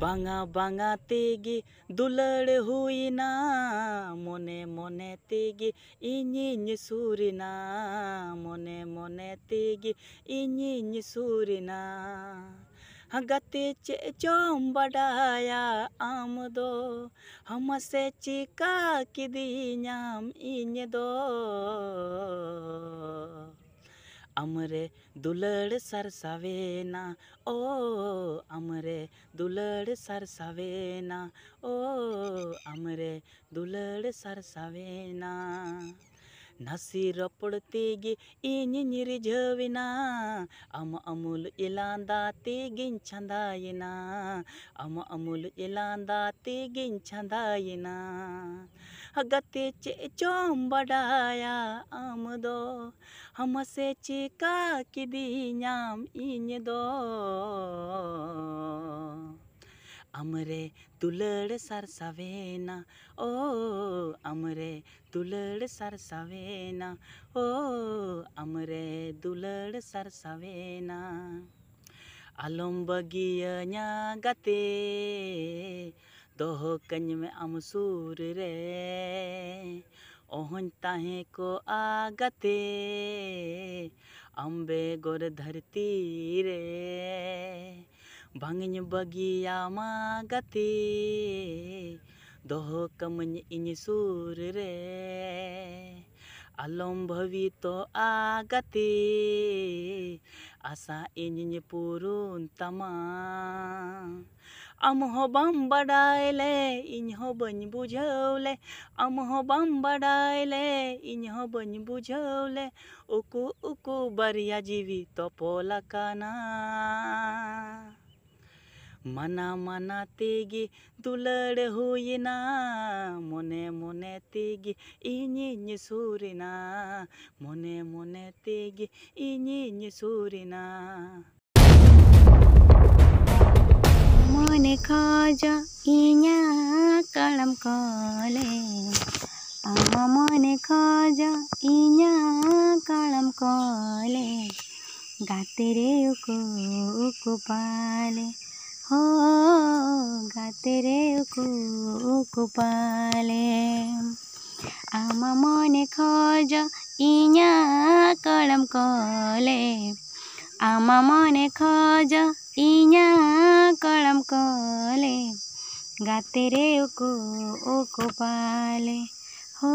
बांगा बांगा तेगी, दुलड़ हुई ना, मोने मोने तेगी इन सूरना मोने मोने तेगी इन सूरना ᱜᱟᱛᱮ ᱪᱮᱫ ᱪᱚᱢ ᱵᱟᱰᱟᱭᱟ ᱟᱢ ᱫᱚ ᱢᱟᱥᱮ ᱪᱤᱠᱟ ᱠᱤᱫᱤᱧᱟᱢ ᱤᱧ ᱫᱚ ᱟᱢᱨᱮ ᱫᱩᱞᱟᱹᱲ ᱥᱟᱨᱥᱟᱣᱮᱱᱟ ᱳ ᱟᱢᱨᱮ ᱫᱩᱞᱟᱹᱲ ᱥᱟᱨᱥᱟᱣᱮᱱᱟ ᱳ ᱟᱢᱨᱮ ᱫᱩᱞᱟᱹᱲ ᱥᱟᱨᱥᱟᱣᱮᱱᱟ ನಸಿರ ಪೊಡ್ತೆಗೆ ಇನ್ನು ರಿಜವಿನ ಅಮ ಅಮುಲ್ ಇಲಾಂದ ತೆಗಿನ್ ಚಂದಾಯಿನ ಅಮ ಅಮುಲ್ ಇಲಾಂದ ತೆಗಿನ್ ಚಂದಾಯಿನ ಗತೆ ಚೆ ಚೋಂ ಬಡಾಯ ಅಮದೋ हमसे चिका किदियाम इन दो अमरे तुलड़ सरसवेना ओ अमरे दुलड़ सरसावेना ओ अमरे दुलड़ सरसावेना आलम बगियाना गते, दोहो कन्य में अमसूर रे। ओहन ताहे को आगते अम्बे गोर धरती रे। भंगन बगिया मागते ᱫᱚᱦᱚ ᱠᱟᱹᱢᱟᱹᱧ ᱤᱧ ᱥᱩᱨ ᱨᱮ ᱟᱞᱚᱢ ᱵᱷᱟᱵᱤᱛᱚᱜᱼᱟ ᱜᱟᱛᱮ ᱟᱥᱟ ᱤᱧᱤᱧ ᱯᱩᱨᱩᱱ ᱛᱟᱢᱟ ᱟᱢ ᱦᱚᱸ ᱵᱟᱢ ᱵᱟᱰᱟᱭ ᱞᱮ ᱤᱧ ᱦᱚᱸ ᱵᱟᱹᱧ ᱵᱩᱡᱷᱟᱹᱣ ᱞᱮ ᱟᱢ ᱦᱚᱸ ᱵᱟᱢ ᱵᱟᱰᱟᱭ ᱞᱮ ᱤᱧ ᱦᱚᱸ ᱵᱟᱹᱧ ᱵᱩᱡᱷᱟᱹᱣ ᱞᱮ ᱩᱠᱩ ᱩᱠᱩ ᱵᱟᱨᱭᱟ ᱡᱤᱣᱤ ᱛᱚᱯᱚᱞ ᱟᱠᱟᱱᱟ মানা মানা তেগে দুলাড় হইনা মনে মনে তেগে ইঞ্জিন সুরিনা মনে মনে তেগে ইঞ্জিন সুরিনা মনে খাজা ইঞা কালাম কলে মনে খাজা ইঞা কালাম কলে গাতে রে উকো উকো পালে হো গাতে রে উকু উকু পালে আমা মনে খোঁজো ইয়া কলম কলে আমা মনে খোঁজো ইয়া কলম কলে গাতে রে উকু উকু পালে হো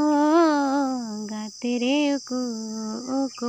গাতে রে উকু উকু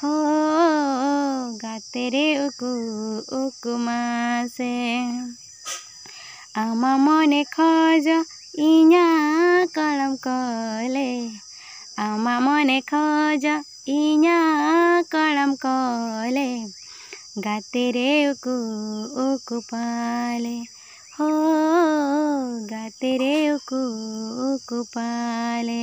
हो गातेरे उकु उकुमासे ᱟᱢᱟ ᱢᱚᱱᱮ ᱠᱷᱚᱡᱚ ᱤᱧᱟᱹᱜ ᱠᱚᱞᱚᱢ ᱠᱚᱞᱮ ᱟᱢᱟ ᱢᱚᱱᱮ ᱠᱷᱚᱡᱚ ᱤᱧᱟᱹᱜ ᱠᱚᱞᱚᱢ ᱠᱚᱞᱮ ᱜᱟᱛᱮ ᱨᱮ ᱩᱠᱩ ᱩᱠᱩ ᱯᱟᱞᱮ ᱦᱳ ᱜᱟᱛᱮ ᱨᱮ ᱩᱠᱩ ᱩᱠᱩ ᱯᱟᱞᱮ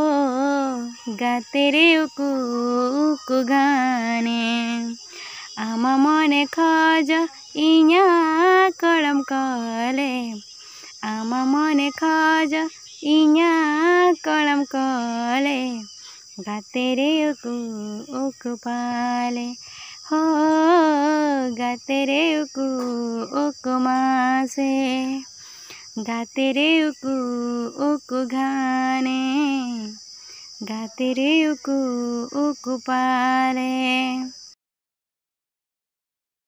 गाते रे उकु उकु गाने। आमा मने खज इया कलम कले। आमा मने खज इया कलम कले। गाते रे उकु उकु पाले। हो गाते रे उकु उकु मासे। गाते रे उकू उकू गाने। गाते रे उकु उकु पारे।